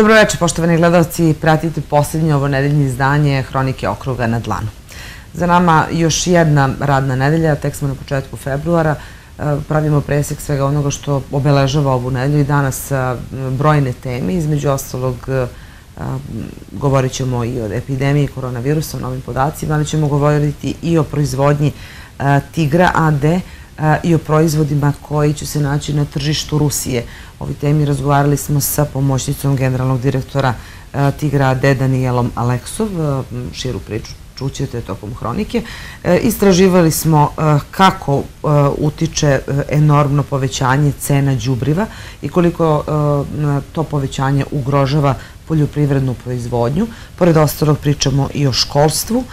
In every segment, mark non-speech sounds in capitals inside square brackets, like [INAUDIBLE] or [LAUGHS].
Dobro večer, poštovani gledalci. Pratite posljednje ovo nedeljni izdanje Hronike okruga na dlanu. Za nama još jedna radna nedelja, tek smo na početku februara. E, pravimo presjek svega onoga što obeležava ovu nedelju i danas e, brojne teme. Između ostalog, e, govorit ćemo i o epidemiji koronavirusa, o novim podacima, ali ćemo govoriti i o proizvodnji Tigra AD, i o proizvodima koji će se naći na tržištu Rusije. Ovi temi razgovarali smo sa pomoćnicom generalnog direktora Tigra D. Danielom Aleksov, širu priču čućete tokom hronike. E, istraživali smo kako utiče enormno povećanje cena džubriva i koliko to povećanje ugrožava poljoprivrednu proizvodnju. Pored ostalog pričamo i o školstvu,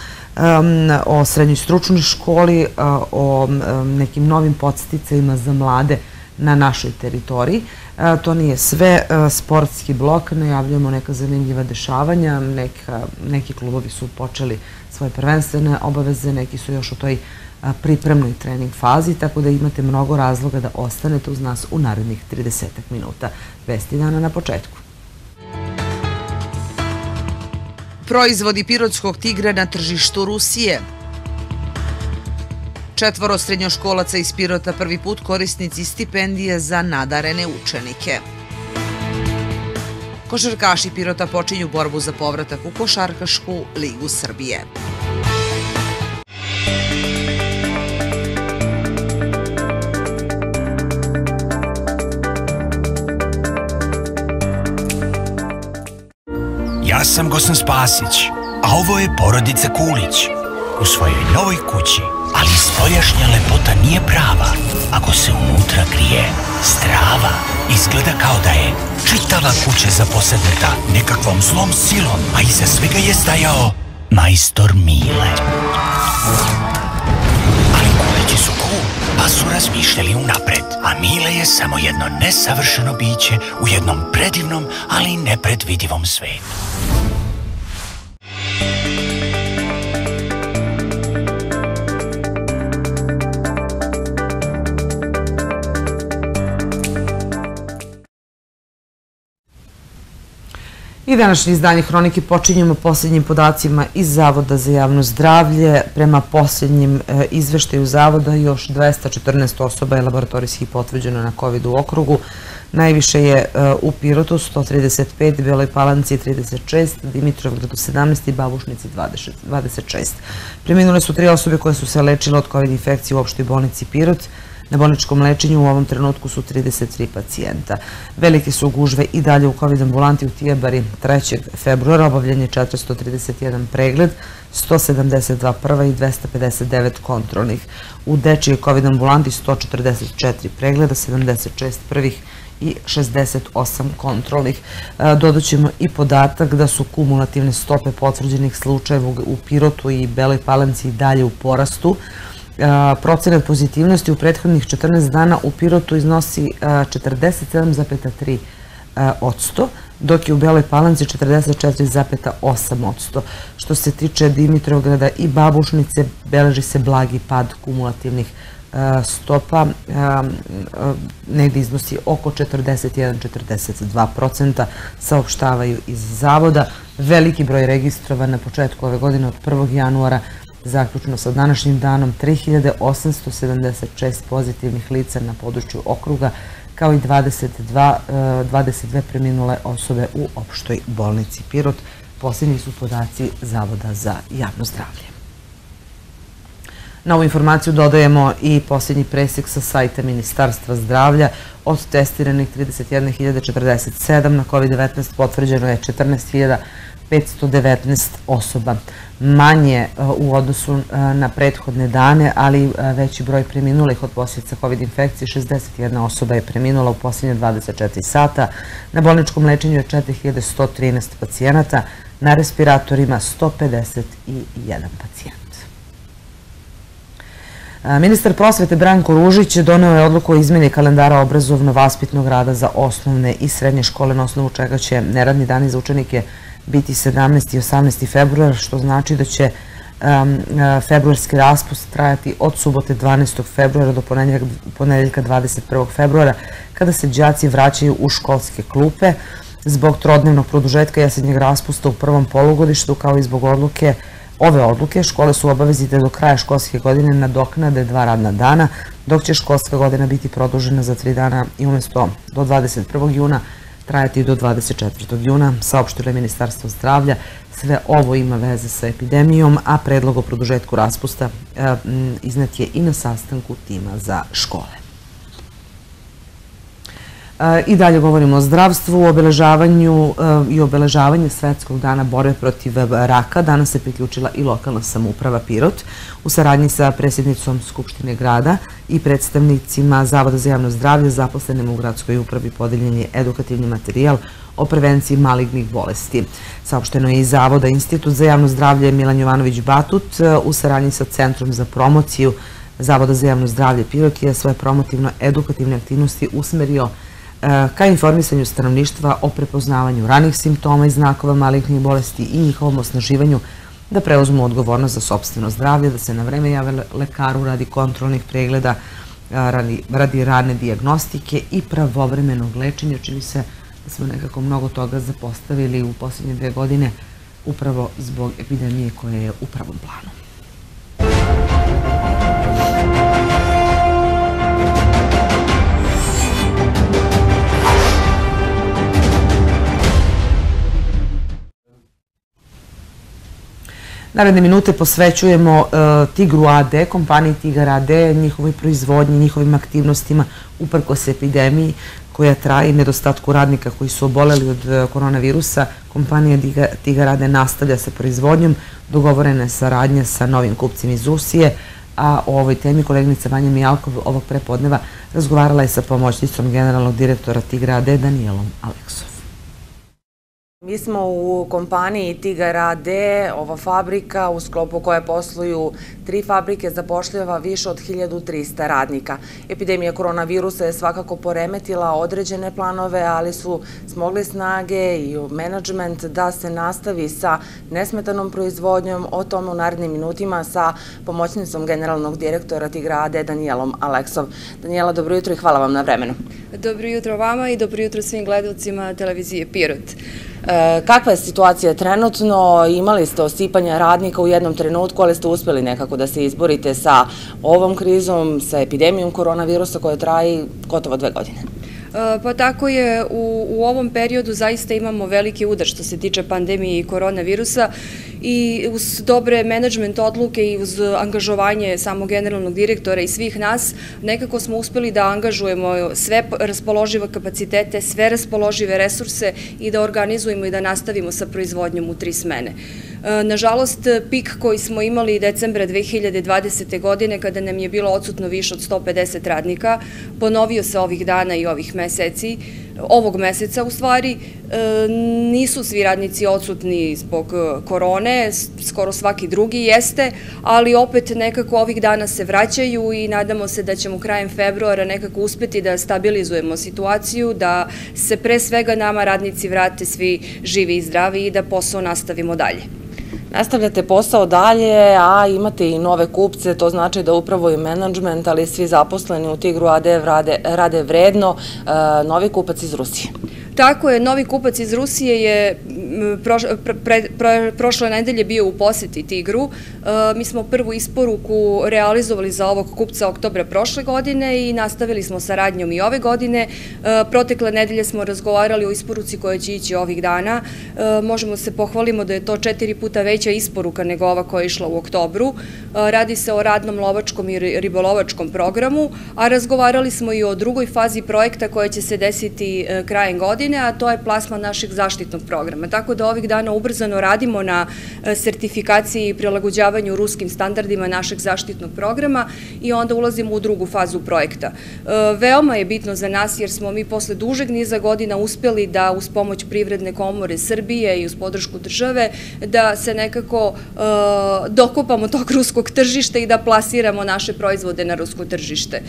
o srednjoj stručnoj školi, o nekim novim podsticajima za mlade na našoj teritoriji. To nije sve. Sportski blok, najavljamo neka zanimljiva dešavanja. Neki klubovi su počeli svoje prvenstvene obaveze, neki su još u toj pripremnoj trening fazi, tako da imate mnogo razloga da ostanete uz nas u narednih 30 minuta. Vesti dana na početku. Proizvodi pirotskog tigra na tržištu Rusije. Četvoro srednjoškolaca iz Pirota prvi put korisnici stipendije za nadarene učenike. Košarkaši Pirota počinju borbu za povratak u Košarkašku ligu Srbije. Sam Gosan Spasić, a ovo je porodica Kulić. U svojoj novoj kući, ali spoljašnja lepota nije prava ako se unutra krije strava. Izgleda kao da je čitava kuća zaposedneta nekakvom zlom silom, a iza svega je stajao majstor Mile. Pa su razmišljali unapred, a Mile je samo jedno nesavršeno biće u jednom predivnom, ali nepredvidivom svetu. I današnje izdanje Hronike počinjemo posljednjim podacima iz Zavoda za javno zdravlje. Prema posljednjim e, izveštaju Zavoda još 214 osoba je laboratorijski potvrđeno na COVID u okrugu. Najviše je e, u Pirotu 135, Beloj Palanci 36, Dimitrovgradu 17 i Babušnici 26. Preminule su tri osobe koje su se lečile od COVID infekcije u opštoj bolnici Pirot. Na bolničkom lečenju u ovom trenutku su 33 pacijenta. Velike su gužve i dalje u COVID ambulanti u Tijebari 3. februara. Obavljen je 431 pregled, 172 prva i 259 kontrolnih. U dečije COVID ambulanti 144 pregleda, 76 prvih i 68 kontrolnih. E, dodaćemo i podatak da su kumulativne stope potvrđenih slučajeva u Pirotu i Beloj Palanci dalje u porastu procenat pozitivnosti u prethodnih 14 dana u Pirotu iznosi 47,3 odsto, dok je u Beloj Palanci 44,8 odsto. Što se tiče Dimitrovgrada i Babušnice, beleži se blagi pad kumulativnih stopa, negdje iznosi oko 41-42 procenta, saopštavaju iz zavoda. Veliki broj registrova na početku ove godine od 1. januara Zaključno sa današnjim danom 3876 pozitivnih lica na području okruga, kao i 22, 22 preminule osobe u opštoj bolnici Pirot. Posljednji su podaci Zavoda za javno zdravlje. Na ovu informaciju dodajemo i posljednji presjek sa sajta Ministarstva zdravlja. Od testiranih 31.047 na COVID-19 potvrđeno je 14.000 519 osoba. Manje e, u odnosu e, na prethodne dane, ali e, veći broj preminulih od posljedica COVID infekcije. 61 osoba je preminula u posljednje 24 sata. Na bolničkom lečenju je 4113 pacijenata, na respiratorima 151 pacijent. Ministar prosvete Branko Ružić donio je odluku o izmeni kalendara obrazovno-vaspitnog rada za osnovne i srednje škole na osnovu čega će neradni dani za učenike biti 17. i 18. februar, što znači da će februarski raspust trajati od subote 12. februara do ponedeljka 21. februara, kada se džaci vraćaju u školske klupe. zbog trodnevnog produžetka jesenjeg raspusta u prvom polugodištu, kao i zbog odluke Ove odluke škole su obavezite do kraja školske godine na doknade dva radna dana, dok će školska godina biti produžena za tri dana i umesto do 21. juna trajati do 24. juna, saopštilo je Ministarstvo zdravlja. Sve ovo ima veze sa epidemijom, a predlog o produžetku raspusta e, iznet je i na sastanku tima za škole. I dalje govorimo o zdravstvu, obeležavanju eh, i obeležavanju Svetskog dana borbe protiv raka. Danas se priključila i lokalna samouprava Pirot u saradnji sa predsjednicom Skupštine grada i predstavnicima Zavoda za javno zdravlje zaposlenim u gradskoj upravi podeljen je edukativni materijal o prevenciji malignih bolesti. Saopšteno je i Zavoda Institut za javno zdravlje Milan Jovanović Batut eh, u saradnji sa Centrom za promociju Zavoda za javno zdravlje Pirot je svoje promotivno-edukativne aktivnosti usmerio E, ka informisanju stanovništva o prepoznavanju ranih simptoma i znakova malignih bolesti i njihovom osnaživanju da preuzmu odgovornost za sobstveno zdravlje, da se na vreme jave lekaru radi kontrolnih pregleda, radi rane diagnostike i pravovremenog lečenja. Čini se da smo nekako mnogo toga zapostavili u posljednje dve godine upravo zbog epidemije koja je u pravom planu. Naredne minute posvećujemo e, Tigru AD, kompaniji Tigar AD, njihovoj proizvodnji, njihovim aktivnostima uprkos epidemiji koja traje i nedostatku radnika koji su oboleli od e, koronavirusa. Kompanija Tigar AD nastavlja sa proizvodnjom, dogovorene saradnje sa novim kupcima iz Rusije, a o ovoj temi koleginica Vanja Mijalkov ovog prepodneva razgovarala je sa pomoćnicom generalnog direktora Tigra AD Danielom Aleksov. Mi smo u kompaniji Tigar AD, ova fabrika u sklopu koje posluju tri fabrike zapošljava više od 1300 radnika. Epidemija koronavirusa je svakako poremetila određene planove, ali su smogli snage i menadžment da se nastavi sa nesmetanom proizvodnjom, o tome u narednim minutima sa pomoćnicom generalnog direktora Tigra AD Danijelom Aleksov. Danijela, dobro jutro i hvala vam na vremenu. Dobro jutro vama i dobro jutro svim gledalcima televizije Pirot. E, kakva je situacija trenutno? Imali ste osipanja radnika u jednom trenutku, ali ste uspeli nekako da se izborite sa ovom krizom, sa epidemijom koronavirusa koja traji gotovo dve godine. E, pa tako je, u, u ovom periodu zaista imamo veliki udar što se tiče pandemije i koronavirusa i uz dobre menadžment odluke i uz angažovanje samog generalnog direktora i svih nas, nekako smo uspeli da angažujemo sve raspoložive kapacitete, sve raspoložive resurse i da organizujemo i da nastavimo sa proizvodnjom u tri smene. E, nažalost, pik koji smo imali decembra 2020. godine, kada nam je bilo odsutno više od 150 radnika, ponovio se ovih dana i ovih meseci, ovog meseca u stvari, e, nisu svi radnici odsutni zbog e, korone, skoro svaki drugi jeste, ali opet nekako ovih dana se vraćaju i nadamo se da ćemo krajem februara nekako uspeti da stabilizujemo situaciju, da se pre svega nama radnici vrate svi živi i zdravi i da posao nastavimo dalje. Nastavljate posao dalje, a imate i nove kupce, to znači da upravo i menadžment, ali svi zaposleni u Tigru AD rade, rade vredno, e, novi kupac iz Rusije. Tako je, novi kupac iz Rusije je prošle nedelje bio u poseti Tigru. E, mi smo prvu isporuku realizovali za ovog kupca oktobra prošle godine i nastavili smo saradnjom i ove godine. E, protekle nedelje smo razgovarali o isporuci koja će ići ovih dana. Možemo se pohvalimo da je to četiri puta veća isporuka nego ova koja je išla u oktobru. Radi se o radnom lovačkom i ribolovačkom programu, a razgovarali smo i o drugoj fazi projekta koja će se desiti krajem godine, a to je plasma našeg zaštitnog programa tako da ovih dana ubrzano radimo na e, sertifikaciji i prilagođavanju ruskim standardima našeg zaštitnog programa i onda ulazimo u drugu fazu projekta. E, veoma je bitno za nas jer smo mi posle dužeg niza godina uspeli da uz pomoć Privredne komore Srbije i uz podršku države da se nekako nekako dokopamo tog ruskog tržišta i da plasiramo naše proizvode na rusko tržište.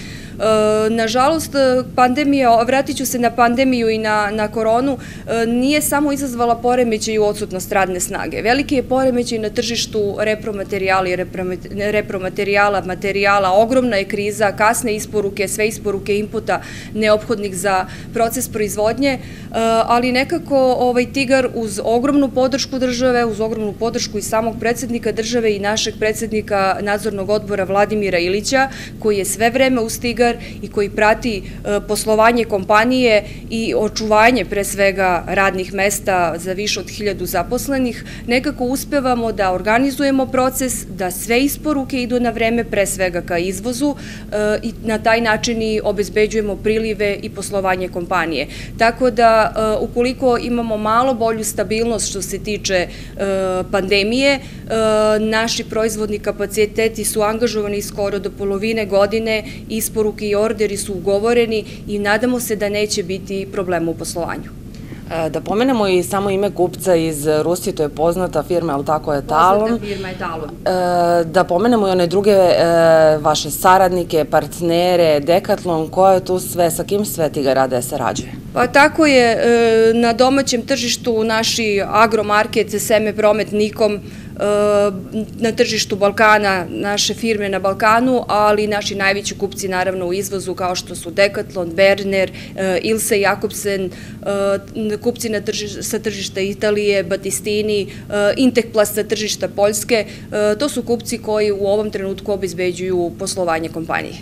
Nažalost, pandemija, vratit ću se na pandemiju i na, na koronu, nije samo izazvala poremećaj u odsutnost radne snage. Veliki je poremećaj na tržištu repromaterijala i repromaterijala, materijala, ogromna je kriza, kasne isporuke, sve isporuke inputa neophodnih za proces proizvodnje, ali nekako ovaj Tigar uz ogromnu podršku države, uz ogromnu podršku i samog predsednika države i našeg predsednika nadzornog odbora Vladimira Ilića, koji je sve vreme uz Tigar i koji prati poslovanje kompanije i očuvanje pre svega radnih mesta za više od hiljadu zaposlenih, nekako uspevamo da organizujemo proces, da sve isporuke idu na vreme pre svega ka izvozu i na taj način i obezbeđujemo prilive i poslovanje kompanije. Tako da ukoliko imamo malo bolju stabilnost što se tiče pandemije, naši proizvodni kapaciteti su angažovani skoro do polovine godine, isporuke i orderi su ugovoreni i nadamo se da neće biti problema u poslovanju. E, da pomenemo i samo ime kupca iz Rusije, to je poznata firma, ali tako je Talon. Poznata firma je Talon. E, da pomenemo i one druge e, vaše saradnike, partnere, Decathlon, ko je tu sve, sa kim sve ti ga rade sarađuje? Pa tako je, na domaćem tržištu naši agromarket, Seme Promet, Nikom, na tržištu Balkana, naše firme na Balkanu, ali naši najveći kupci naravno u izvozu kao što su Decathlon, Berner, eh, Ilse Jakobsen, kupci sa tržišta Italije, Batistini, Intekplast sa tržišta Poljske. To su kupci koji u ovom trenutku obizbeđuju poslovanje kompanije.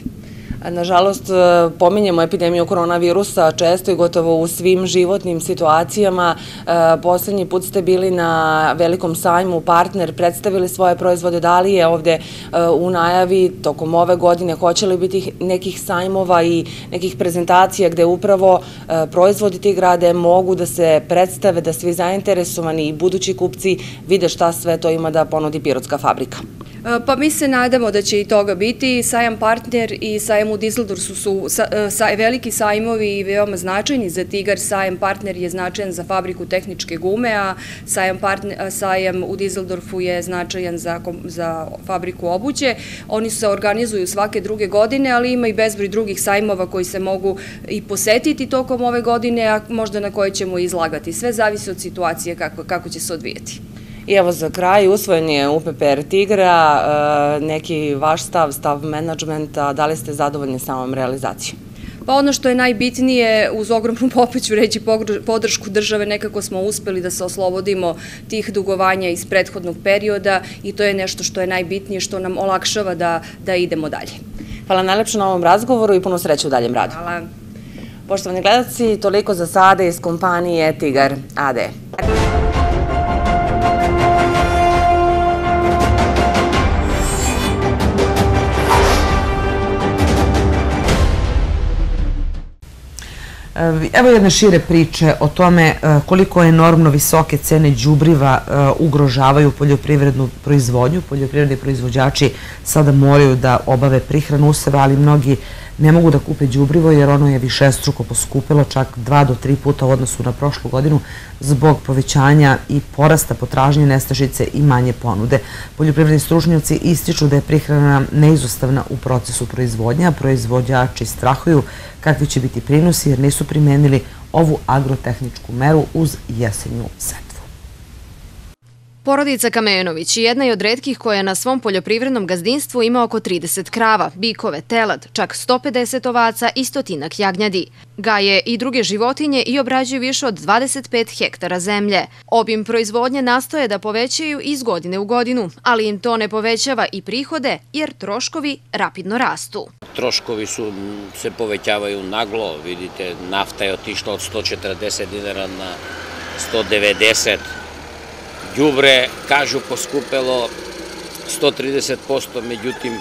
Nažalost, e, pominjemo epidemiju koronavirusa često i gotovo u svim životnim situacijama. E, poslednji put ste bili na velikom sajmu partner, predstavili svoje proizvode. Da li je ovde e, u najavi tokom ove godine, hoće li biti nekih sajmova i nekih prezentacija gde upravo proizvodi ti grade mogu da se predstave, da svi zainteresovani i budući kupci vide šta sve to ima da ponudi Pirotska fabrika? Pa mi se nadamo da će i toga biti. Sajam partner i sajam u Dizeldorsu su e, veliki sajmovi i veoma značajni za Tigar. Sajam partner je značajan za fabriku tehničke gume, a sajam u Dizeldorfu je značajan za fabriku obuće. Oni se organizuju svake druge godine, ali ima i bezbroj drugih sajmova koji se mogu i posetiti tokom ove godine, a možda na koje ćemo izlagati. Sve zavisi od situacije kako će se odvijeti. I evo za kraj, usvojen je UPPR Tigra, e, neki vaš stav, stav menadžmenta, da li ste zadovoljni samom realizacijom? Pa ono što je najbitnije, uz ogromnu popeću reći podršku države, nekako smo uspeli da se oslobodimo tih dugovanja iz prethodnog perioda i to je nešto što je najbitnije, što nam olakšava da, da idemo dalje. Hvala najlepše na ovom razgovoru i puno sreće u daljem radu. Hvala. Poštovani gledalci, toliko za sada iz kompanije Tigar AD. Evo jedne šire priče o tome e, koliko enormno visoke cene đubriva e, ugrožavaju poljoprivrednu proizvodnju. Poljoprivredni proizvođači sada moraju da obave prihranu u sebe, ali mnogi ne mogu da kupe đubrivo jer ono je višestruko poskupilo čak dva do tri puta u odnosu na prošlu godinu zbog povećanja i porasta potražnje nestašice i manje ponude. Poljoprivredni stručnjaci ističu da je prihrana neizostavna u procesu proizvodnja, proizvođači strahuju kakvi će biti prinosi jer nisu primenili ovu agrotehničku meru uz jesenju set. Porodica Kamenović je jedna je od redkih koja na svom poljoprivrednom gazdinstvu ima oko 30 krava, bikove, telad, čak 150 ovaca i stotinak jagnjadi. Gaje i druge životinje i obrađuju više od 25 hektara zemlje. Obim proizvodnje nastoje da povećaju iz godine u godinu, ali im to ne povećava i prihode jer troškovi rapidno rastu. Troškovi su, se povećavaju naglo, vidite, nafta je otišla od 140 dinara na 190 Đubre, kažu, poskupelo 130%, međutim,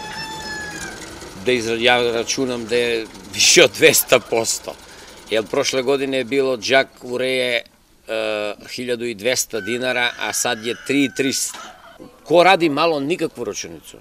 da ja računam da je više od 200%. Jer prošle godine je bilo džak ureje uh, 1200 dinara, a sad je 3300. Ko radi malo, nikakvu računicu.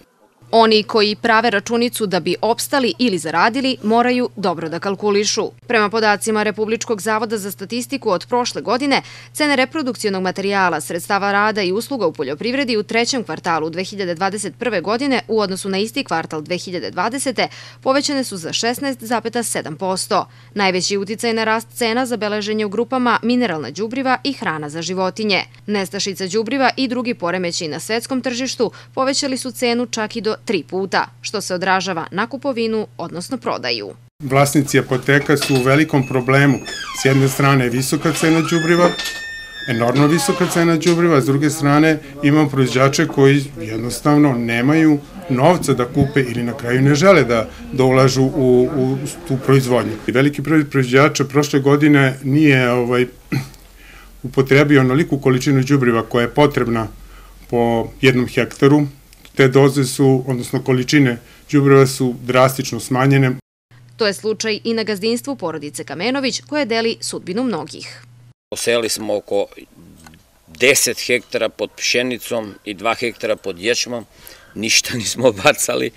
Oni koji prave računicu da bi opstali ili zaradili moraju dobro da kalkulišu. Prema podacima Republičkog zavoda za statistiku od prošle godine, cene reprodukcijonog materijala, sredstava rada i usluga u poljoprivredi u trećem kvartalu 2021. godine u odnosu na isti kvartal 2020. povećane su za 16,7%. Najveći uticaj na rast cena zabeleženje u grupama mineralna đubriva i hrana za životinje. Nestašica đubriva i drugi poremeći na svetskom tržištu povećali su cenu čak i do tri puta, što se odražava na kupovinu, odnosno prodaju. Vlasnici apoteka su u velikom problemu. S jedne strane je visoka cena đubriva, enormno visoka cena đubriva, a s druge strane imamo proizvođače koji jednostavno nemaju novca da kupe ili na kraju ne žele da, da ulažu u, u tu proizvodnju. Veliki broj proizvođača prošle godine nije ovaj, upotrebio onoliku količinu đubriva koja je potrebna po jednom hektaru, te doze su, odnosno količine đubreva su drastično smanjene. To je slučaj i na gazdinstvu porodice Kamenović koje deli sudbinu mnogih. Poseli smo oko 10 hektara pod pšenicom i 2 hektara pod ječmom, ništa nismo [LAUGHS] bacali,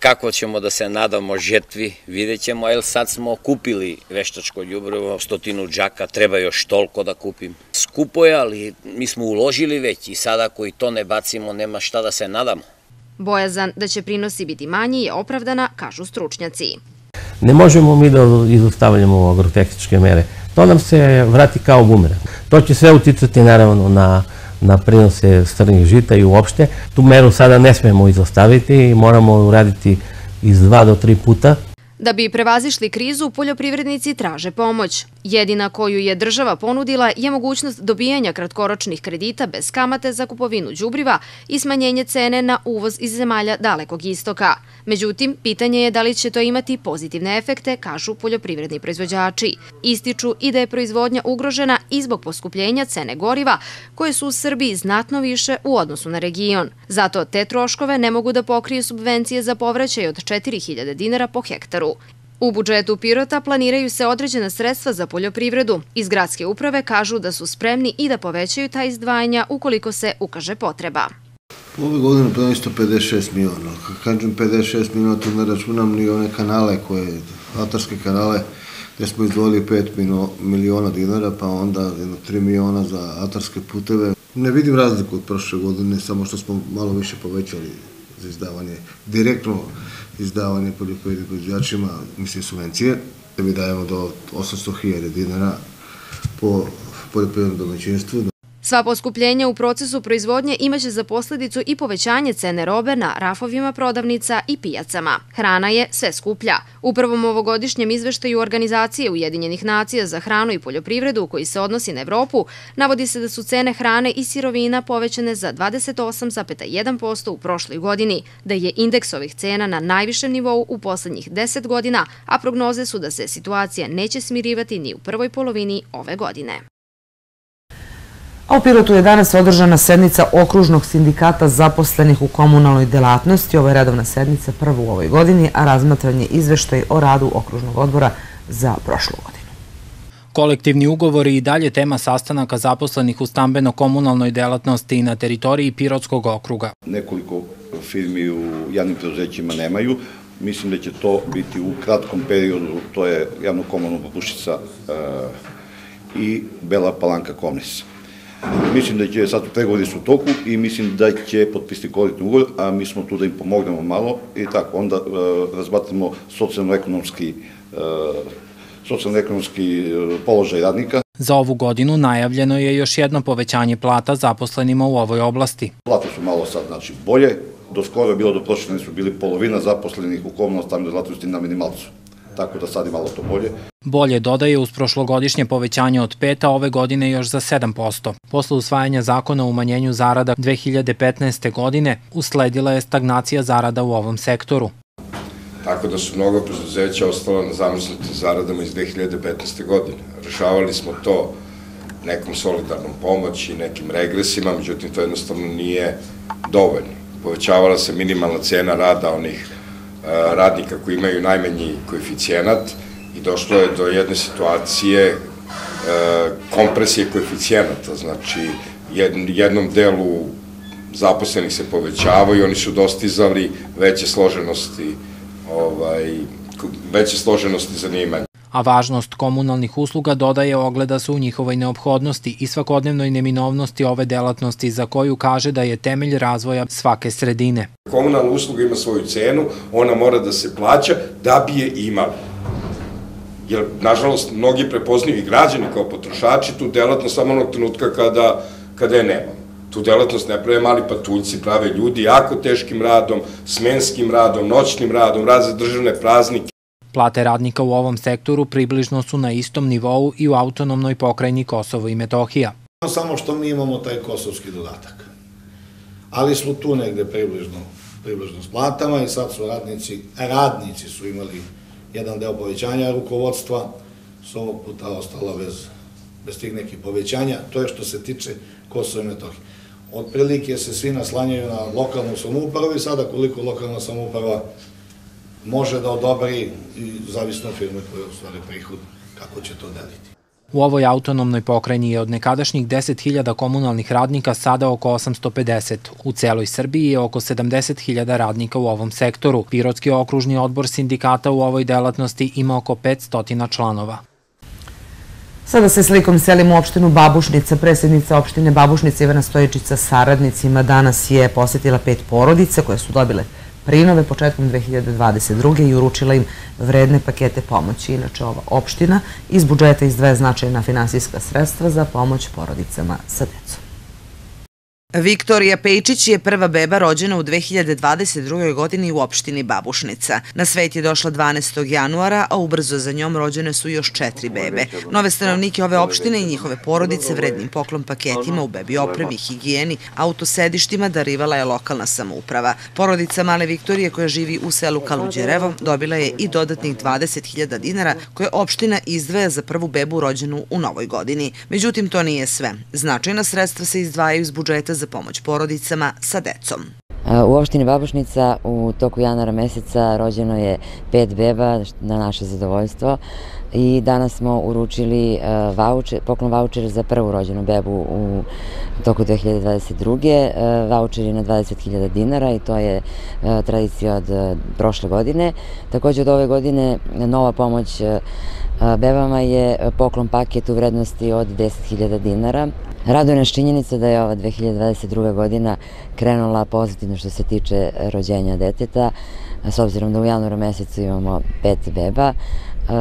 kako ćemo da se nadamo žetvi, vidjet ćemo, jer sad smo kupili veštačko ljubrivo, stotinu džaka, treba još toliko da kupim. Skupo je, ali mi smo uložili već i sada ako i to ne bacimo, nema šta da se nadamo. Bojazan da će prinosi biti manji je opravdana, kažu stručnjaci. Ne možemo mi da izostavljamo agrotehničke mere. To nam se vrati kao bumerang. To će sve uticati naravno na na prinose strnih žita i uopšte. Tu meru sada ne smemo izostaviti i moramo uraditi iz dva do tri puta. Da bi prevazišli krizu, poljoprivrednici traže pomoć. Jedina koju je država ponudila je mogućnost dobijanja kratkoročnih kredita bez kamate za kupovinu đubriva i smanjenje cene na uvoz iz zemalja dalekog istoka. Međutim, pitanje je da li će to imati pozitivne efekte, kažu poljoprivredni proizvođači. Ističu i da je proizvodnja ugrožena i zbog poskupljenja cene goriva, koje su u Srbiji znatno više u odnosu na region. Zato te troškove ne mogu da pokrije subvencije za povraćaj od 4000 dinara po hektaru. U budžetu Pirota planiraju se određena sredstva za poljoprivredu. Iz gradske uprave kažu da su spremni i da povećaju ta izdvajanja ukoliko se ukaže potreba. Ove godine plan 156 miliona. Kad kažem 56 miliona, to ne računam ni one kanale koje, atarske kanale, gde smo izdvojili 5 miliona dinara, pa onda 3 miliona za atarske puteve. Ne vidim razliku od prošle godine, samo što smo malo više povećali za izdavanje, direktno izdavanje poljoprivrednim proizvođačima, mislim, subvencije, da mi dajemo do 800.000 dinara po poljoprivrednom domaćinstvu, Sva poskupljenja u procesu proizvodnje imaće za posledicu i povećanje cene robe na rafovima prodavnica i pijacama. Hrana je sve skuplja. U prvom ovogodišnjem izveštaju Organizacije Ujedinjenih nacija za hranu i poljoprivredu koji se odnosi na Evropu, navodi se da su cene hrane i sirovina povećane za 28,1% u prošloj godini, da je indeks ovih cena na najvišem nivou u poslednjih 10 godina, a prognoze su da se situacija neće smirivati ni u prvoj polovini ove godine. A u Pirotu je danas održana sednica okružnog sindikata zaposlenih u komunalnoj delatnosti. Ovo je redovna sednica prva u ovoj godini, a razmatranje izveštaj o radu okružnog odbora za prošlu godinu. Kolektivni ugovori i dalje tema sastanaka zaposlenih u stambeno-komunalnoj delatnosti i na teritoriji Pirotskog okruga. Nekoliko firmi u javnim preduzećima nemaju. Mislim da će to biti u kratkom periodu, to je javno komunalno Popušica e, i Bela Palanka Komnesa. Mislim da će sad pregovori su u toku i mislim da će potpisati kolektivni ugovor, a mi smo tu da im pomognemo malo i tako onda razmatramo socijalno-ekonomski uh, socijalno-ekonomski položaj radnika. Za ovu godinu najavljeno je još jedno povećanje plata zaposlenima u ovoj oblasti. Plate su malo sad znači bolje, do skoro je bilo do prošle su bili polovina zaposlenih u komunalnom stavljanju zlatnosti na minimalcu tako da sad je malo to bolje. Bolje dodaje uz prošlogodišnje povećanje od 5, a ove godine još za 7%. Posle usvajanja zakona o umanjenju zarada 2015. godine usledila je stagnacija zarada u ovom sektoru. Tako da su mnogo preduzeća ostala na zamrznutim zaradama iz 2015. godine. Rešavali smo to nekom solidarnom pomoći, nekim regresima, međutim to jednostavno nije dovoljno. Povećavala se minimalna cena rada onih radnika koji imaju najmanji koeficijenat i došlo je do jedne situacije kompresije koeficijenata, znači jednom delu zaposlenih se povećavaju, oni su dostizali veće složenosti, ovaj, veće složenosti zanimanja a važnost komunalnih usluga dodaje ogleda se u njihovoj neophodnosti i svakodnevnoj neminovnosti ove delatnosti za koju kaže da je temelj razvoja svake sredine. Komunalna usluga ima svoju cenu, ona mora da se plaća da bi je imali. Jer, nažalost, mnogi prepoznaju i građani kao potrošači tu delatnost samo onog trenutka kada, kada je nema. Tu delatnost ne prave mali patuljci, prave ljudi jako teškim radom, smenskim radom, noćnim radom, rad za državne praznike. Plate radnika u ovom sektoru približno su na istom nivou i u autonomnoj pokrajini Kosovo i Metohija. Samo što mi imamo taj kosovski dodatak. Ali smo tu negde približno, približno s platama i sad su radnici, radnici su imali jedan deo povećanja rukovodstva, s ovog puta ostala bez, bez tih nekih povećanja. To je što se tiče Kosova i Metohije. Otprilike se svi naslanjaju na lokalnu samoupravu i sada koliko lokalna samouprava može da odobri i zavisno firme koje ostvare prihod, kako će to deliti. U ovoj autonomnoj pokrajini je od nekadašnjih 10.000 komunalnih radnika sada oko 850. U celoj Srbiji je oko 70.000 radnika u ovom sektoru. Pirotski okružni odbor sindikata u ovoj delatnosti ima oko 500 članova. Sada se slikom selimo u opštinu Babušnica. Predsjednica opštine Babušnica Ivana Stojičica saradnicima danas je posjetila pet porodica koje su dobile prinove početkom 2022. i uručila im vredne pakete pomoći. Inače, ova opština iz budžeta izdvaja značajna finansijska sredstva za pomoć porodicama sa decom. Viktorija Pejčić je prva beba rođena u 2022. godini u opštini Babušnica. Na svet je došla 12. januara, a ubrzo za njom rođene su još četiri bebe. Nove stanovnike ove opštine i njihove porodice vrednim poklon paketima u bebi opremi, higijeni, autosedištima darivala je lokalna samouprava. Porodica Male Viktorije koja živi u selu Kaluđerevo dobila je i dodatnih 20.000 dinara koje opština izdvaja za prvu bebu rođenu u novoj godini. Međutim, to nije sve. Značajna sredstva se izdvajaju iz budžeta za pomoć porodicama sa decom. U opštini Babušnica u toku januara meseca rođeno je pet beba na naše zadovoljstvo i danas smo uručili poklon voucher za prvu rođenu bebu u toku 2022. Voucher je na 20.000 dinara i to je tradicija od prošle godine. Takođe od ove godine nova pomoć bebama je poklon paket u vrednosti od 10.000 dinara Raduje nas činjenica da je ova 2022. godina krenula pozitivno što se tiče rođenja deteta, s obzirom da u januaru mesecu imamo pet beba.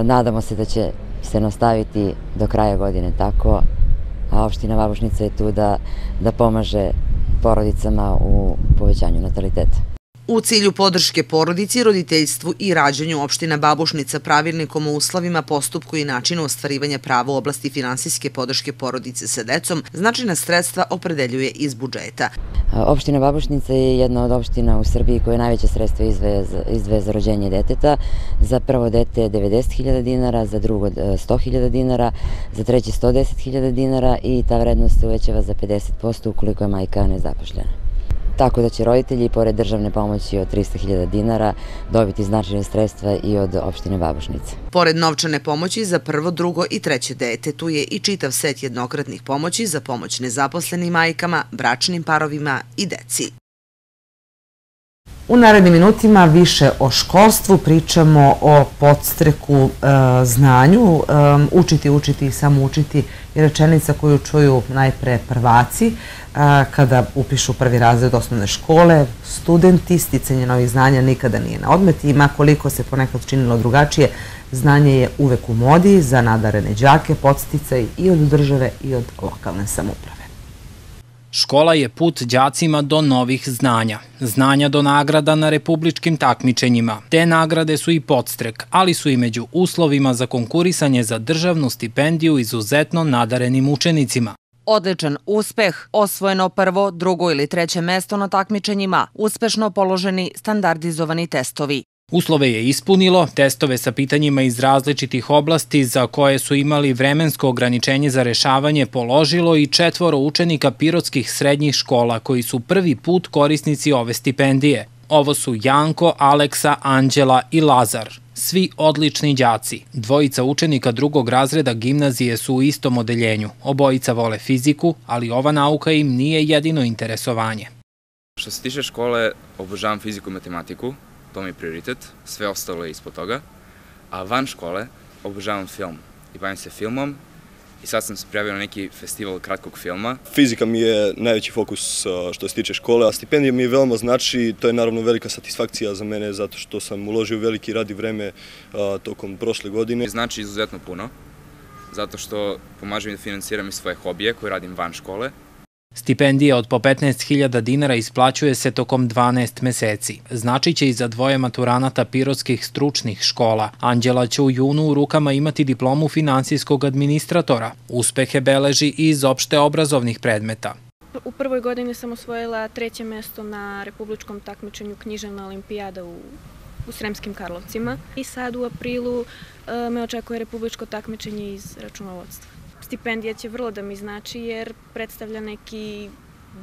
Nadamo se da će se nastaviti do kraja godine tako, a opština Babušnica je tu da, da pomaže porodicama u povećanju nataliteta. U cilju podrške porodici, roditeljstvu i rađanju opština Babušnica pravilnikom o uslovima, postupku i načinu ostvarivanja prava u oblasti finansijske podrške porodice sa decom, značajna sredstva opredeljuje iz budžeta. Opština Babušnica je jedna od opština u Srbiji koja najveće sredstva izdveje za rođenje deteta. Za prvo dete 90.000 dinara, za drugo 100.000 dinara, za treće 110.000 dinara i ta vrednost se uvećava za 50% ukoliko je majka nezapošljena tako da će roditelji, pored državne pomoći od 300.000 dinara, dobiti značajne sredstva i od opštine Babušnice. Pored novčane pomoći za prvo, drugo i treće dete, tu je i čitav set jednokratnih pomoći za pomoć nezaposlenim majkama, bračnim parovima i deci. U narednim minutima više o školstvu, pričamo o podstreku e, znanju, e, učiti, učiti i samo učiti je rečenica koju čuju najpre prvaci e, kada upišu prvi razred osnovne škole. Studenti, sticanje novih znanja nikada nije na odmeti, ima koliko se ponekad činilo drugačije, znanje je uvek u modi za nadarene džake, podsticaj i od države i od lokalne samoprave. Škola je put đacima do novih znanja, znanja do nagrada na republičkim takmičenjima. Te nagrade su i podstrek, ali su i među uslovima za konkurisanje za državnu stipendiju izuzetno nadarenim učenicima. Odličan uspeh, osvojeno prvo, drugo ili treće mesto na takmičenjima, uspešno položeni standardizovani testovi. Uslove je ispunilo, testove sa pitanjima iz različitih oblasti za koje su imali vremensko ograničenje za rešavanje položilo i četvoro učenika pirotskih srednjih škola koji su prvi put korisnici ove stipendije. Ovo su Janko, Aleksa, Anđela i Lazar. Svi odlični đaci. Dvojica učenika drugog razreda gimnazije su u istom odeljenju. Obojica vole fiziku, ali ova nauka im nije jedino interesovanje. Što se tiče škole, obožavam fiziku i matematiku, to mi je prioritet, sve ostalo je ispod toga. A van škole, obožavam film i bavim se filmom i sad sam se prijavio na neki festival kratkog filma. Fizika mi je najveći fokus što se tiče škole, a stipendija mi je veoma znači, to je naravno velika satisfakcija za mene zato što sam uložio veliki rad i vreme tokom prošle godine. Znači izuzetno puno, zato što pomaže mi da financiram i svoje hobije koje radim van škole, Stipendija od po 15.000 dinara isplaćuje se tokom 12 meseci. Znači će i za dvoje maturanata pirotskih stručnih škola. Anđela će u junu u rukama imati diplomu finansijskog administratora. Uspehe beleži i iz opšte obrazovnih predmeta. U prvoj godini sam osvojila treće mesto na republičkom takmičenju Književna olimpijada u, u Sremskim Karlovcima i sad u aprilu e, me očekuje republičko takmičenje iz računovodstva stipendija će vrlo da mi znači jer predstavlja neki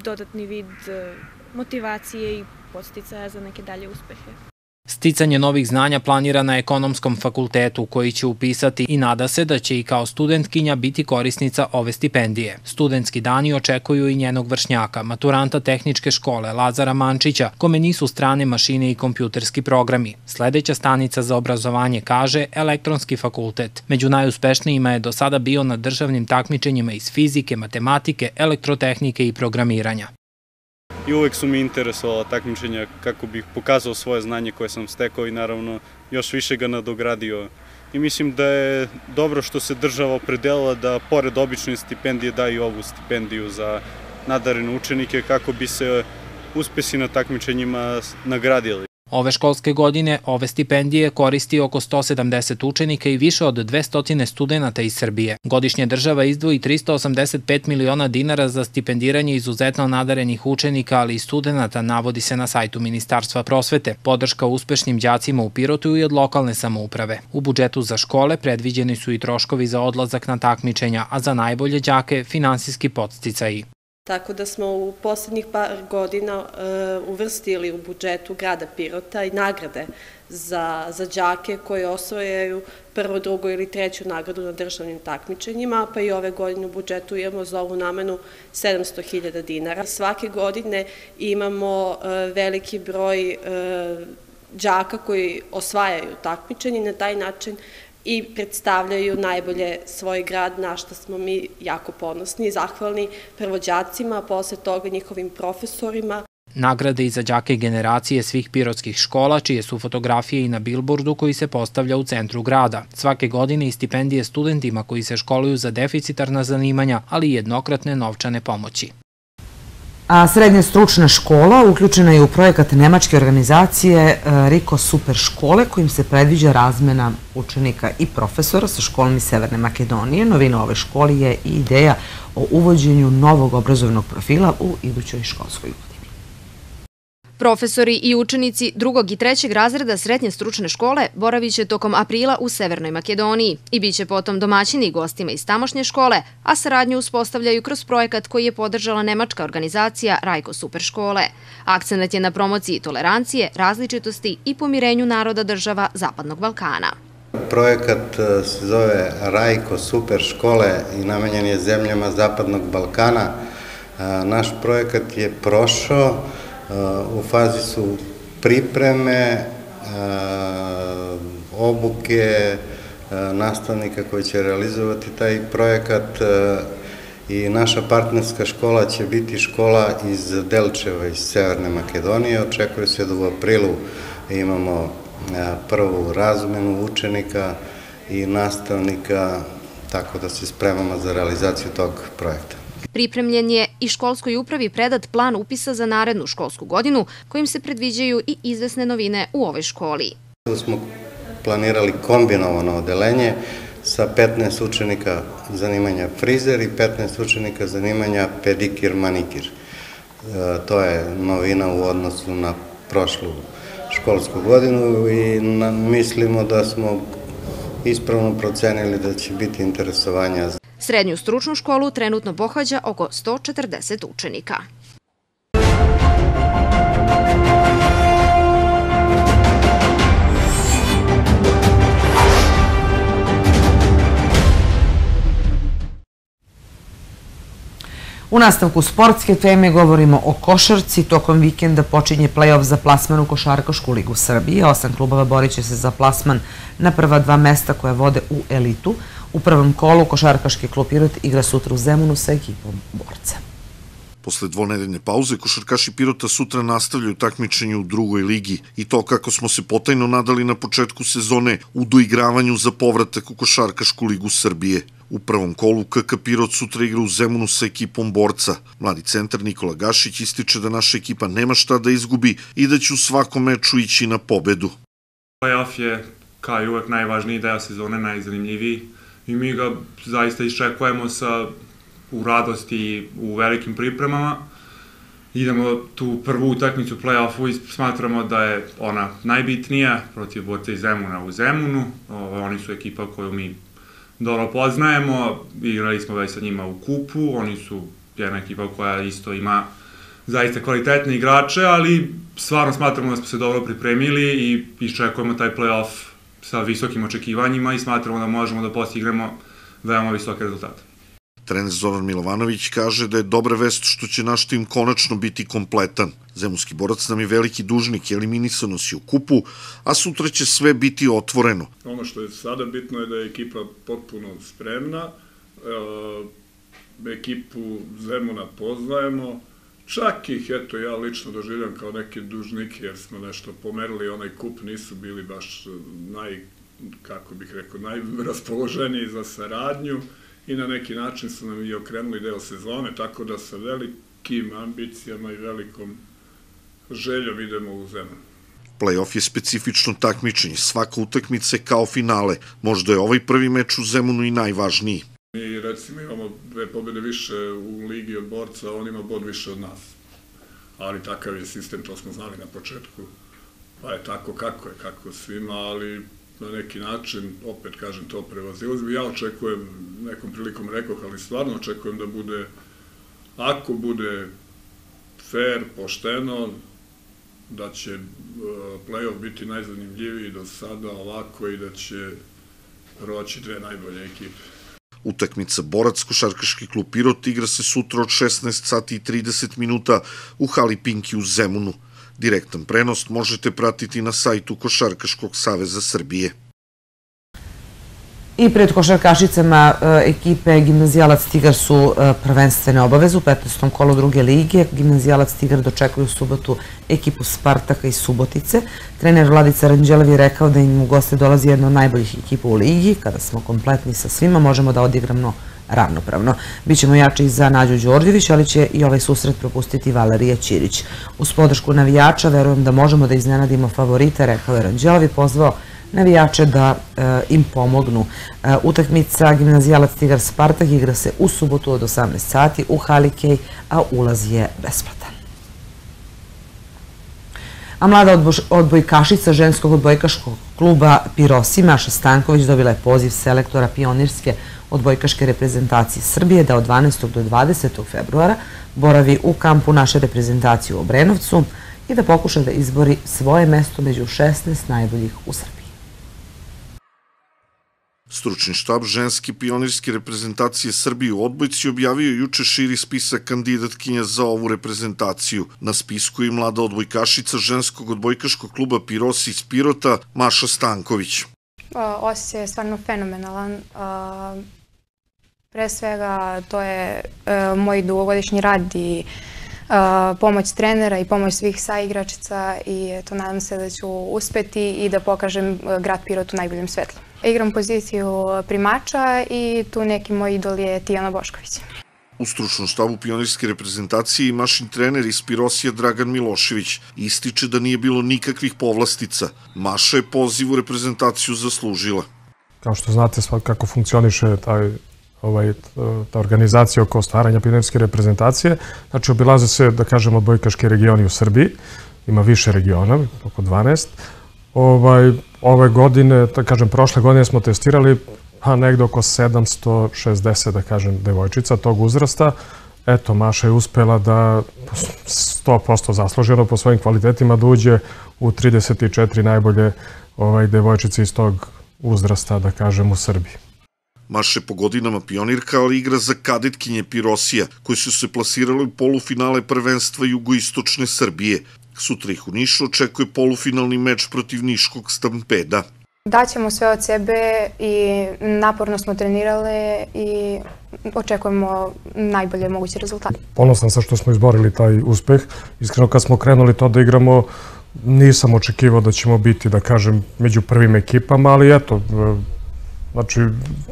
dodatni vid e, motivacije i podsticaja za neke dalje uspehe. Sticanje novih znanja planira na ekonomskom fakultetu koji će upisati i nada se da će i kao studentkinja biti korisnica ove stipendije. Studentski dani očekuju i njenog vršnjaka, maturanta tehničke škole Lazara Mančića, kome nisu strane mašine i kompjuterski programi. Sledeća stanica za obrazovanje kaže elektronski fakultet. Među najuspešnijima je do sada bio na državnim takmičenjima iz fizike, matematike, elektrotehnike i programiranja i uvek su mi interesovala takmičenja kako bih pokazao svoje znanje koje sam stekao i naravno još više ga nadogradio. I mislim da je dobro što se država opredelila da pored obične stipendije da i ovu stipendiju za nadarene učenike kako bi se uspesi na takmičenjima nagradili. Ove školske godine ove stipendije koristi oko 170 učenika i više od 200 studenta iz Srbije. Godišnje država izdvoji 385 miliona dinara za stipendiranje izuzetno nadarenih učenika, ali i studenta, navodi se na sajtu Ministarstva prosvete. Podrška uspešnim đacima u Pirotu i od lokalne samouprave. U budžetu za škole predviđeni su i troškovi za odlazak na takmičenja, a za najbolje đake finansijski podsticaji. Tako da smo u poslednjih par godina uh, uvrstili u budžetu grada Pirota i nagrade za, za đake koje osvojaju prvo, drugo ili treću nagradu na državnim takmičenjima, pa i ove godine u budžetu imamo za ovu namenu 700.000 dinara. Svake godine imamo uh, veliki broj uh, đaka koji osvajaju takmičenje i na taj način i predstavljaju najbolje svoj grad, na što smo mi jako ponosni i zahvalni prvođacima, a posle toga njihovim profesorima. Nagrade i za đake generacije svih pirotskih škola, čije su fotografije i na bilbordu koji se postavlja u centru grada. Svake godine i stipendije studentima koji se školuju za deficitarna zanimanja, ali i jednokratne novčane pomoći. A srednja stručna škola uključena je u projekat nemačke organizacije e, Riko Super škole kojim se predviđa razmena učenika i profesora sa školom iz Severne Makedonije. Novina ove školi je i ideja o uvođenju novog obrazovnog profila u idućoj školskoj godini. Profesori i učenici drugog i trećeg razreda srednje stručne škole boravit će tokom aprila u Severnoj Makedoniji i bit će potom domaćini gostima iz tamošnje škole, a saradnju uspostavljaju kroz projekat koji je podržala nemačka organizacija Rajko Super škole. Akcenat je na promociji tolerancije, različitosti i pomirenju naroda država Zapadnog Balkana. Projekat e, se zove Rajko Super škole i namenjen je zemljama Zapadnog Balkana. E, naš projekat je prošao u fazi su pripreme, obuke nastavnika koji će realizovati taj projekat i naša partnerska škola će biti škola iz Delčeva iz Severne Makedonije. Očekuje se da u aprilu imamo prvu razmenu učenika i nastavnika, tako da se spremamo za realizaciju tog projekta. Pripremljen je i školskoj upravi predat plan upisa za narednu školsku godinu, kojim se predviđaju i izvesne novine u ovoj školi. Smo planirali kombinovano odelenje sa 15 učenika zanimanja frizer i 15 učenika zanimanja pedikir manikir. E, to je novina u odnosu na prošlu školsku godinu i mislimo da smo ispravno procenili da će biti interesovanja za Srednju stručnu školu trenutno pohađa oko 140 učenika. U nastavku sportske teme govorimo o košarci. Tokom vikenda počinje play-off za plasman u Košarkašku ligu Srbije. Osam klubova borit će se za plasman na prva dva mesta koje vode u elitu. U prvom kolu Košarkaški klub Pirot igra sutra u Zemunu sa ekipom borca. Posle dvonedeljne pauze, košarkaši Pirota sutra nastavljaju takmičenje u drugoj ligi i to kako smo se potajno nadali na početku sezone u doigravanju za povratak u Košarkašku ligu Srbije. U prvom kolu KK Pirot sutra igra u Zemunu sa ekipom borca. Mladi centar Nikola Gašić ističe da naša ekipa nema šta da izgubi i da će u svakom meču ići na pobedu. Playoff je kao i uvek najvažniji deo sezone, najzanimljiviji i mi ga zaista iščekujemo sa u radosti i u velikim pripremama. Idemo tu prvu utakmicu play-offu i smatramo da je ona najbitnija protiv borca iz Zemuna u Zemunu. O, oni su ekipa koju mi dobro poznajemo, igrali smo već sa njima u kupu, oni su jedna ekipa koja isto ima zaista kvalitetne igrače, ali stvarno smatramo da smo se dobro pripremili i iščekujemo taj play-off sa visokim očekivanjima i smatramo da možemo da postignemo veoma visoke rezultate. Trener Zoran Milovanović kaže da je dobra vest što će naš tim konačno biti kompletan. Zemunski borac nam je veliki dužnik, eliminisano si u kupu, a sutra će sve biti otvoreno. Ono što je sada bitno je da je ekipa potpuno spremna, e, ekipu Zemuna poznajemo, čak ih, eto, ja lično doživljam kao neke dužnike, jer smo nešto pomerili, onaj kup nisu bili baš naj, kako bih rekao, najraspoloženiji za saradnju, i na neki način su nam i okrenuli deo sezone, tako da sa velikim ambicijama i velikom željom idemo u zemlju. Playoff je specifično takmičenje, svaka utakmica je kao finale. Možda je ovaj prvi meč u Zemunu i najvažniji. Mi recimo imamo dve pobede više u ligi od borca, on ima bod više od nas. Ali takav je sistem, to smo znali na početku. Pa je tako kako je, kako svima, ali na neki način, opet kažem, to prevazilazim. Ja očekujem, nekom prilikom rekoh, ali stvarno očekujem da bude, ako bude fair, pošteno, da će uh, play-off biti najzanimljiviji do sada ovako i da će proći dve najbolje ekipe. Utakmica Borac, košarkaški klub Pirot igra se sutra od 16 sati i 30 minuta u hali Pinki u Zemunu. Direktan prenos možete pratiti na sajtu Košarkaškog saveza Srbije. I pred košarkašicama e, ekipe Gimnazijalac Tigar su e, prvenstvene obaveze u 15. kolu druge lige. Gimnazijalac Tigar dočekuju u subotu ekipu Spartaka iz Subotice. Trener Vladica Ranđelev je rekao da im u goste dolazi jedna od najboljih ekipa u ligi. Kada smo kompletni sa svima možemo da odigramo ravnopravno. Bićemo jači i za Nađu Đorđević, ali će i ovaj susret propustiti Valerija Ćirić. Uz podršku navijača verujem da možemo da iznenadimo favorite, rekao je Ranđelov i pozvao navijače da e, im pomognu. E, utakmica gimnazijalac Tigar Spartak igra se u subotu od 18 sati u Halikej, a ulaz je besplatan. A mlada odbojkašica ženskog odbojkaškog kluba Pirosi, Maša Stanković, dobila je poziv selektora pionirske odbojkaške reprezentacije Srbije da od 12. do 20. februara boravi u kampu naše reprezentacije u Obrenovcu i da pokuša da izbori svoje mesto među 16 najboljih u Srbiji. Stručni štab ženske pionirske reprezentacije Srbije u odbojci objavio juče širi spisak kandidatkinja za ovu reprezentaciju. Na spisku je mlada odbojkašica ženskog odbojkaškog kluba Pirosi iz Pirota, Maša Stanković. Osjećaj je stvarno fenomenalan. Pre svega to je e, moj dugogodišnji rad i pomoć trenera i pomoć svih saigračica i eto, nadam se da ću uspeti i da pokažem e, grad Pirot u najboljem svetlu. Igram poziciju primača i tu neki moj idol je Tijana Bošković. U stručnom štabu pionirske reprezentacije i mašin trener iz Pirosija Dragan Milošević ističe da nije bilo nikakvih povlastica. Maša je poziv u reprezentaciju zaslužila. Kao što znate kako funkcioniše taj ovaj, ta organizacija oko stvaranja pionirske reprezentacije. Znači, obilaze se, da kažemo, odbojkaški regioni u Srbiji. Ima više regiona, oko 12. Ovaj, ove godine, da kažem, prošle godine smo testirali pa negde oko 760, da kažem, devojčica tog uzrasta. Eto, Maša je uspela da 100% zasluženo po svojim kvalitetima da uđe u 34 najbolje ovaj, devojčice iz tog uzrasta, da kažem, u Srbiji. Maše po godinama pionirka, ali igra za kadetkinje Pirosija, koji su se plasirali u polufinale prvenstva jugoistočne Srbije. Sutra ih u Nišu očekuje polufinalni meč protiv Niškog stampeda. Daćemo sve od sebe i naporno smo trenirale i očekujemo najbolje moguće rezultate. Ponosan sam što smo izborili taj uspeh. Iskreno kad smo krenuli to da igramo, nisam očekivao da ćemo biti, da kažem, među prvim ekipama, ali eto, znači,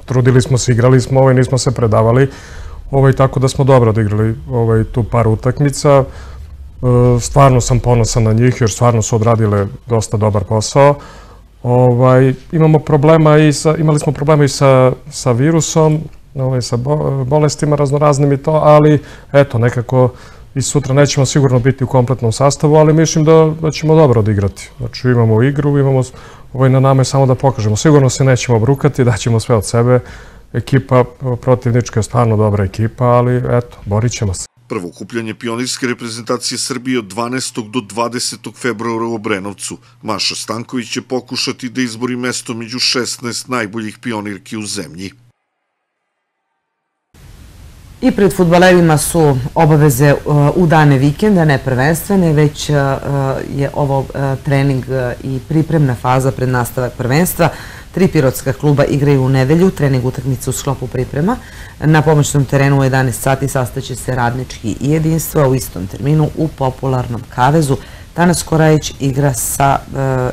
trudili smo se, igrali smo, ovaj, nismo se predavali, ovaj, tako da smo dobro odigrali ovaj, tu par utakmica. E, stvarno sam ponosan na njih, jer stvarno su odradile dosta dobar posao. Ovaj, imamo problema i sa, imali smo problema i sa, sa virusom, ovaj, sa bolestima raznoraznim i to, ali eto, nekako i sutra nećemo sigurno biti u kompletnom sastavu, ali mislim da, da ćemo dobro odigrati. Znači imamo igru, imamo ovaj, na nama je samo da pokažemo. Sigurno se nećemo brukati, [LAUGHS] daćemo sve od sebe. Ekipa protivnička je stvarno dobra ekipa, ali eto, borit ćemo se. Prvo kupljanje pionirske reprezentacije Srbije od 12. do 20. februara u Obrenovcu. Maša Stanković će pokušati da izbori mesto među 16 najboljih pionirki u zemlji. I pred futbalerima su obaveze uh, u dane vikenda, ne prvenstvene, već uh, je ovo trening i pripremna faza pred nastavak prvenstva. Tri pirotska kluba igraju u nedelju, trening utakmice u sklopu priprema. Na pomoćnom terenu u 11 sati sastaće se radnički i jedinstva u istom terminu u popularnom kavezu. Danas Korajić igra sa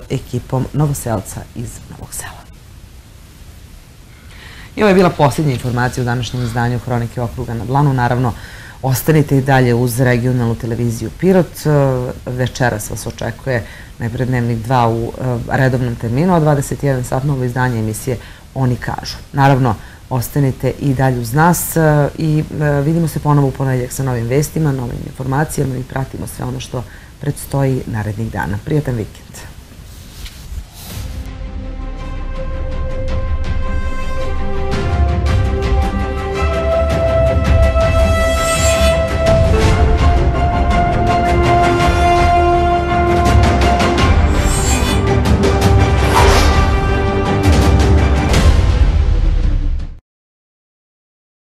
ekipom Novoselca iz Novog sela. I ovo je bila posljednja informacija u današnjem izdanju Hronike okruga na dlanu. Naravno, ostanite i dalje uz regionalnu televiziju Pirot. E, večeras vas očekuje najpred dnevnik 2 u e, redovnom terminu, a 21 sat novo izdanje emisije Oni kažu. Naravno, ostanite i dalje uz nas e, i vidimo se ponovo u ponedjeljak sa novim vestima, novim informacijama i pratimo sve ono što predstoji narednih dana. Prijatan vikend.